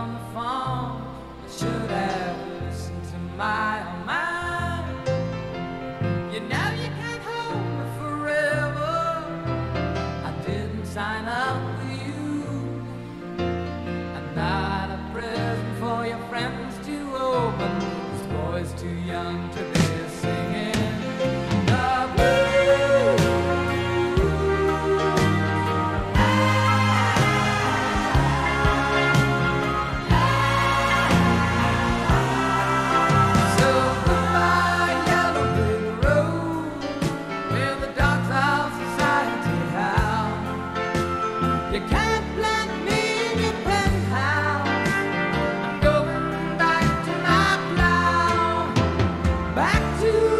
on the phone. I should have listened to my own mind. You know you can't hold me forever. I didn't sign up for you. I'm not a present for your friends to open. This boy's too young to do